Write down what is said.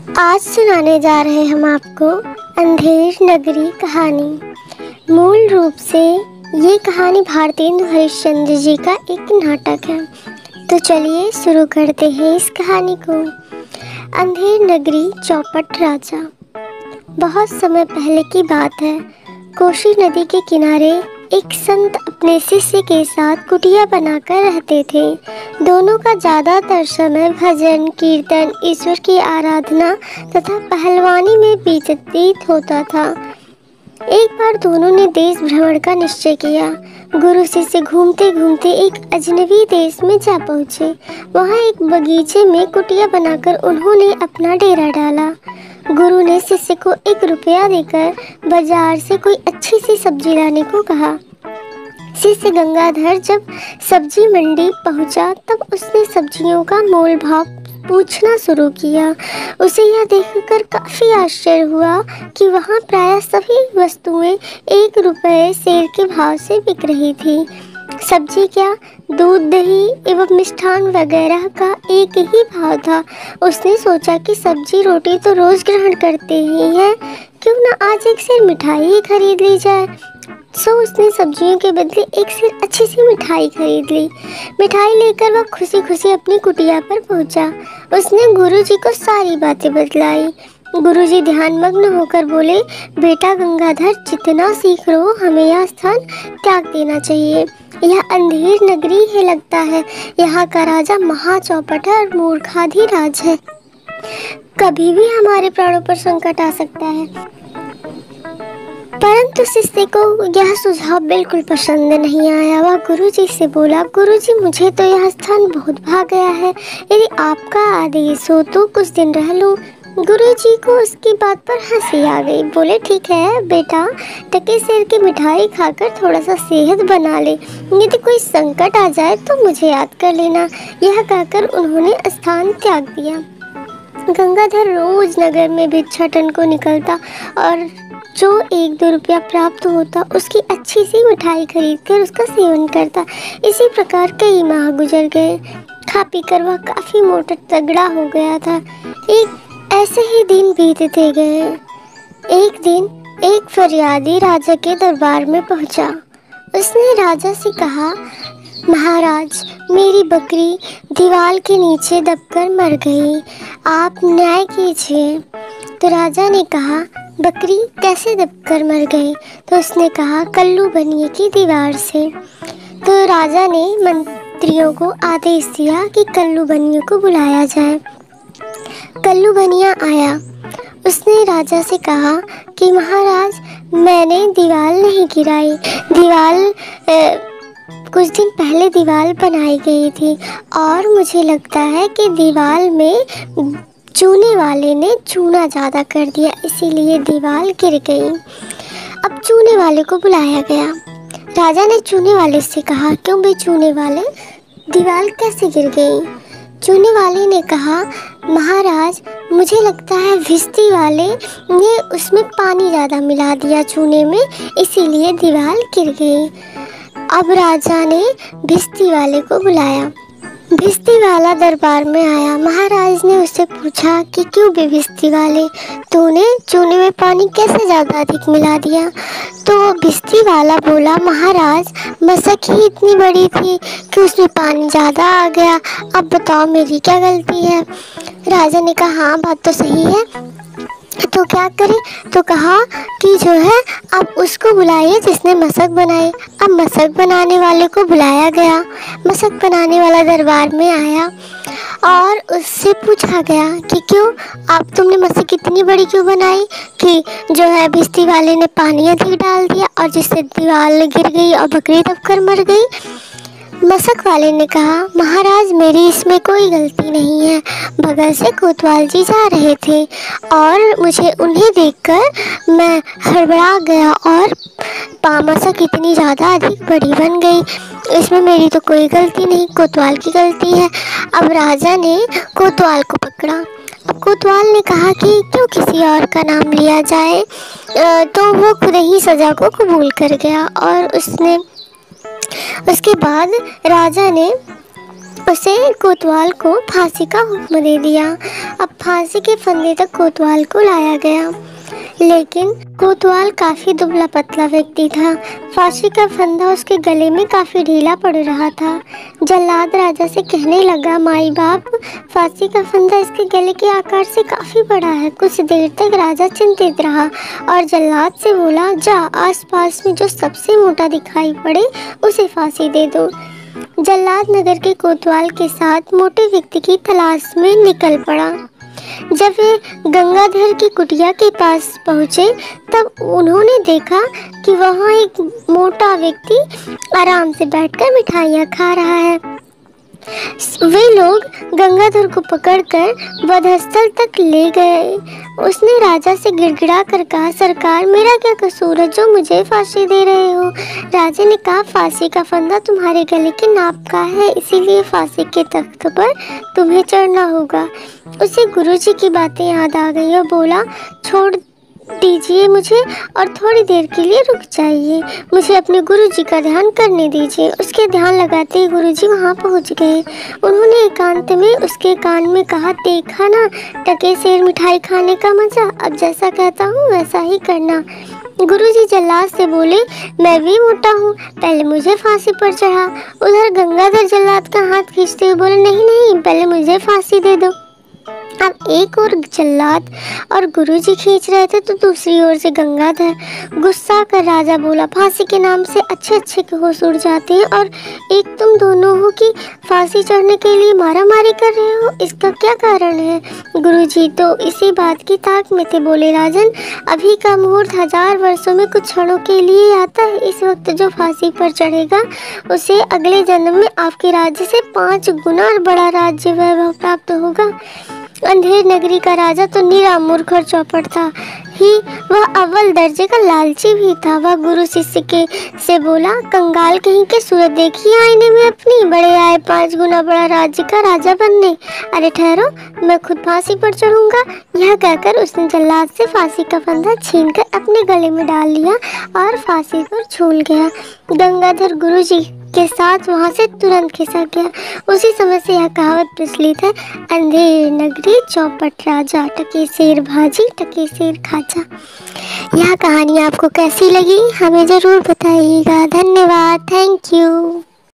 आज सुनाने जा रहे हम आपको अंधेर नगरी कहानी। मूल रूप से ये कहानी भारतेंदु हरिश्चंद्र जी का एक नाटक है। तो चलिए शुरू करते हैं इस कहानी को। अंधेर नगरी चौपट राजा। बहुत समय पहले की बात है। कोशी नदी के किनारे एक संत अपने शिष्य के साथ कुटिया बनाकर रहते थे। दोनों का ज़्यादातर समय भजन, कीर्तन, ईश्वर की आराधना तथा पहलवानी में व्यतीत होता था। एक बार दोनों ने देश भ्रमण का निश्चय किया। गुरु शिष्य घूमते घूमते एक अजनबी देश में जा पहुँचे। वहाँ एक बगीचे में कुटिया बनाकर उन्होंने अपना डेरा डाला। गुरु ने शिष्य को एक रुपया देकर बाज़ार से कोई अच्छी सी सब्ज़ी लाने को कहा। शिष्य गंगाधर जब सब्ज़ी मंडी पहुँचा, तब उसने सब्जियों का मोल भाव पूछना शुरू किया। उसे यह देखकर काफ़ी आश्चर्य हुआ कि वहाँ प्राय सभी वस्तुएँ एक रुपये शेर के भाव से बिक रही थी। सब्ज़ी क्या दूध दही एवं मिष्ठान वगैरह का एक ही भाव था। उसने सोचा कि सब्ज़ी रोटी तो रोज़ ग्रहण करते ही हैं। क्यों ना आज एक सिर मिठाई ही खरीद ली जाए। सो उसने सब्जियों के बदले एक सिर अच्छी सी मिठाई खरीद ली। मिठाई लेकर वह खुशी खुशी अपनी कुटिया पर पहुँचा। उसने गुरुजी को सारी बातें बतलाई। गुरुजी ध्यान मग्न होकर बोले, बेटा गंगाधर, जितना सीख लो हमें यह स्थान त्याग देना चाहिए। यह अंधेर नगरी है लगता है। यहाँ का राजा महाचौपट है और मूर्खाधिराज है। कभी भी हमारे प्राणों पर संकट आ सकता है। परंतु शिष्य को यह सुझाव बिल्कुल पसंद नहीं आया। वह गुरुजी से बोला, गुरुजी, मुझे तो यह स्थान बहुत भाग गया है। यदि आपका आदेश हो तो कुछ दिन रह लूँ। गुरु जी को उसकी बात पर हँसी आ गई। बोले, ठीक है बेटा, टके शेर की मिठाई खाकर थोड़ा सा सेहत बना ले। यदि कोई संकट आ जाए तो मुझे याद कर लेना। यह कहकर उन्होंने स्थान त्याग दिया। गंगाधर रोज नगर में भिक्षाटन को निकलता और जो एक दो रुपया प्राप्त होता, उसकी अच्छी सी मिठाई खरीद कर उसका सेवन करता। इसी प्रकार कई माह गुजर गए। खा पी कर वह काफ़ी मोटा तगड़ा हो गया था। एक ऐसे ही दिन बीतते गए। एक दिन एक फरियादी राजा के दरबार में पहुँचा। उसने राजा से कहा, महाराज, मेरी बकरी दीवार के नीचे दबकर मर गई। आप न्याय कीजिए। तो राजा ने कहा, बकरी कैसे दबकर मर गई? तो उसने कहा, कल्लू बनिए की दीवार से। तो राजा ने मंत्रियों को आदेश दिया कि कल्लू बनियों को बुलाया जाए। कल्लू बनिया आया। उसने राजा से कहा कि, महाराज, मैंने दीवार नहीं गिराई। दीवार कुछ दिन पहले दीवार बनाई गई थी और मुझे लगता है कि दीवार में चूने वाले ने चूना ज़्यादा कर दिया, इसीलिए दीवार गिर गई। अब चूने वाले को बुलाया गया। राजा ने चूने वाले से कहा, क्यों भाई चूने वाले? दीवार कैसे गिर गई? चूने वाले ने कहा महाराज, मुझे लगता है भिस्ती वाले ने उसमें पानी ज़्यादा मिला दिया चूने में, इसीलिए दीवार गिर गई। अब राजा ने भिस्ती वाले को बुलाया। भिस्ती वाला दरबार में आया। महाराज ने उससे पूछा कि क्यों भी भिस्ती वाले? तूने चूने में पानी कैसे ज़्यादा अधिक मिला दिया? तो भिस्ती वाला बोला, महाराज मसक ही इतनी बड़ी थी कि उसमें पानी ज़्यादा आ गया। अब बताओ मेरी क्या गलती है? राजा ने कहा हाँ बात तो सही है। तो क्या करे? तो कहा कि जो है अब उसको बुलाइए जिसने मशक बनाई। अब मशक बनाने वाले को बुलाया गया। मशक बनाने वाला दरबार में आया और उससे पूछा गया कि क्यों? आप तुमने मशक इतनी बड़ी क्यों बनाई कि जो है बिस्ती वाले ने पानी अधिक डाल दिया और जिससे दीवार गिर गई और बकरी दबकर मर गई? मसक वाले ने कहा, महाराज, मेरी इसमें कोई गलती नहीं है। बगल से कोतवाल जी जा रहे थे और मुझे उन्हें देखकर मैं हड़बड़ा गया और पामसक इतनी ज़्यादा अधिक बड़ी बन गई। इसमें मेरी तो कोई गलती नहीं, कोतवाल की गलती है। अब राजा ने कोतवाल को पकड़ा। अब कोतवाल ने कहा कि क्यों किसी और का नाम लिया जाए? तो वो खुद ही सज़ा को कबूल कर गया और उसने उसके बाद राजा ने उसे कोतवाल को फांसी का हुक्म दे दिया। अब फांसी के फंदे तक कोतवाल को लाया गया। लेकिन कोतवाल काफ़ी दुबला पतला व्यक्ति था। फांसी का फंदा उसके गले में काफ़ी ढीला पड़ रहा था। जल्लाद राजा से कहने लगा, माई बाप, फांसी का फंदा इसके गले के आकार से काफ़ी बड़ा है। कुछ देर तक राजा चिंतित रहा और जल्लाद से बोला, जा, आसपास में जो सबसे मोटा दिखाई पड़े, उसे फांसी दे दो। जल्लाद नगर के कोतवाल के साथ मोटे व्यक्ति की तलाश में निकल पड़ा। जब वे गंगाधर की कुटिया के पास पहुँचे, तब उन्होंने देखा कि वहाँ एक मोटा व्यक्ति आराम से बैठकर मिठाइयाँ खा रहा है। वे लोग गंगाधर को पकड़कर वधस्थल तक ले गए। उसने राजा से गिड़गिड़ा कर कहा, सरकार, मेरा क्या कसूर है? जो मुझे फांसी दे रहे हो। राजा ने कहा, फांसी का फंदा तुम्हारे गले के नाप का है, इसीलिए फांसी के तख्त पर तुम्हें चढ़ना होगा। उसे गुरुजी की बातें याद आ गई और बोला, छोड़ दीजिए मुझे और थोड़ी देर के लिए रुक जाइए। मुझे अपने गुरुजी का ध्यान करने दीजिए। उसके ध्यान लगाते ही गुरुजी वहाँ पहुँच गए। उन्होंने एकांत में उसके कान में कहा, देखा ना, टके शेर मिठाई खाने का मज़ा। अब जैसा कहता हूँ, वैसा ही करना। गुरुजी जल्लाद से बोले, मैं भी मोटा हूँ। पहले मुझे फांसी पर चढ़ा। उधर गंगाधर जल्लाद का हाथ खींचते हुए बोले, नहीं नहीं, पहले मुझे फांसी दे दो। अब एक और जल्लाद और गुरुजी खींच रहे थे तो दूसरी ओर से गंगाधर गुस्सा कर राजा बोला, फांसी के नाम से अच्छे अच्छे होश उड़ जाते हैं और एक तुम दोनों हो कि फांसी चढ़ने के लिए मारा मारी कर रहे हो? इसका क्या कारण है? गुरुजी तो इसी बात की ताक में थे बोले राजन। अभी का मुहूर्त हज़ार वर्षों में कुछ क्षणों के लिए आता है। इस वक्त जो फांसी पर चढ़ेगा, उसे अगले जन्म में आपके राज्य से पाँच गुना और बड़ा राज्य वैभव प्राप्त होगा। अंधेर नगरी का राजा तो निरा मूर्ख और चौपट था। ही, वह अव्वल दर्जे का लालची भी था। वह गुरु शिष्य के से बोला, कंगाल कहीं के सूरत देखी आईने में अपनी बड़े आए पाँच गुना बड़ा राज्य का राजा बनने। अरे ठहरो, मैं खुद फांसी पर चढ़ूँगा। यह कहकर उसने जल्लाद से फांसी का फंदा छीनकर अपने गले में डाल लिया और फांसी पर झूल गया। गंगाधर गुरु जी के साथ वहाँ से तुरंत खिसक गया। उसी समय से यह कहावत प्रचलित है, अंधेर नगरी, चौपट राजा, टके शेर भाजी, टके शेर खाजा। यह कहानी आपको कैसी लगी? हमें ज़रूर बताइएगा। धन्यवाद। Thank you.